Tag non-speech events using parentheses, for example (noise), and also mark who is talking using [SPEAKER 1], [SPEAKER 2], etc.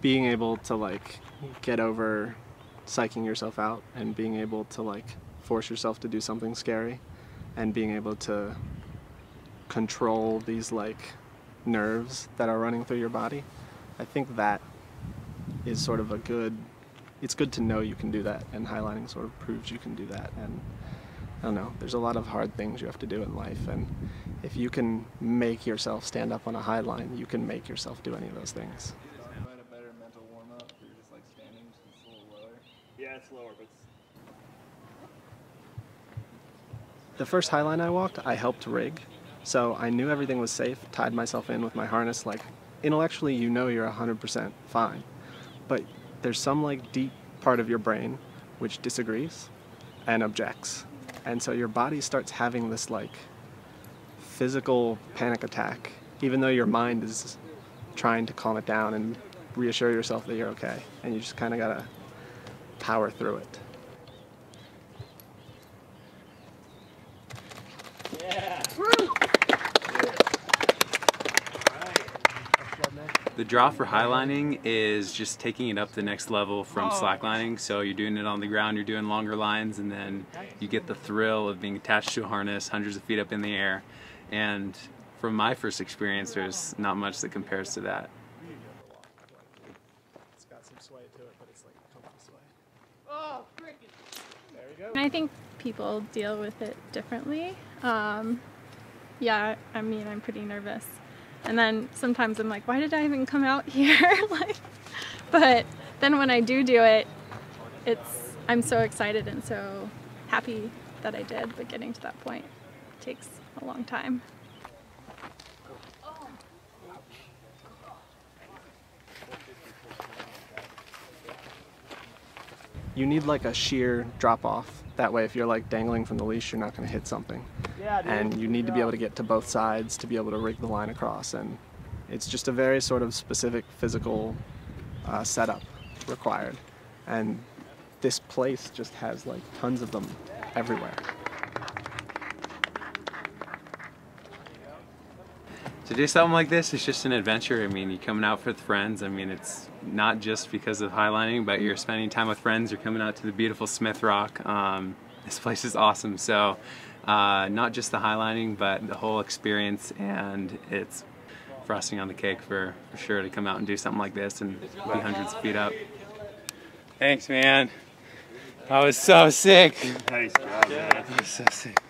[SPEAKER 1] being able to like get over psyching yourself out and being able to like force yourself to do something scary and being able to control these like nerves that are running through your body i think that is sort of a good it's good to know you can do that and highlining sort of proves you can do that and I don't know, there's a lot of hard things you have to do in life and if you can make yourself stand up on a high line, you can make yourself do any of those things.
[SPEAKER 2] Yeah, it's lower, but
[SPEAKER 1] The first high line I walked, I helped rig. So I knew everything was safe, tied myself in with my harness. Like, intellectually, you know you're 100% fine. But there's some, like, deep part of your brain which disagrees and objects. And so your body starts having this, like, physical panic attack, even though your mind is trying to calm it down and reassure yourself that you're okay. And you just kind of gotta power through it.
[SPEAKER 3] The draw for highlining is just taking it up the next level from slacklining. So you're doing it on the ground, you're doing longer lines, and then you get the thrill of being attached to a harness hundreds of feet up in the air. And from my first experience, there's not much that compares to that.
[SPEAKER 1] It's got some sway to it, but it's like comfy sway. There we go.
[SPEAKER 4] I think people deal with it differently. Um, yeah, I mean, I'm pretty nervous. And then sometimes I'm like, why did I even come out (laughs) here? like, but then when I do do it, it's I'm so excited and so happy that I did. But getting to that point takes a long time.
[SPEAKER 1] You need like a sheer drop off. That way, if you're like dangling from the leash, you're not going to hit something.
[SPEAKER 2] Yeah, dude.
[SPEAKER 1] And you need to be able to get to both sides to be able to rig the line across. And it's just a very sort of specific physical uh, setup required. And this place just has like tons of them everywhere.
[SPEAKER 3] To do something like this, it's just an adventure. I mean, you're coming out with friends. I mean, it's not just because of highlining, but you're spending time with friends. You're coming out to the beautiful Smith Rock. Um, this place is awesome. So, uh, not just the highlining, but the whole experience, and it's frosting on the cake for, for sure to come out and do something like this and be hundreds of feet up. Thanks, man. I was so sick.
[SPEAKER 2] Nice job, man.
[SPEAKER 3] I was so sick.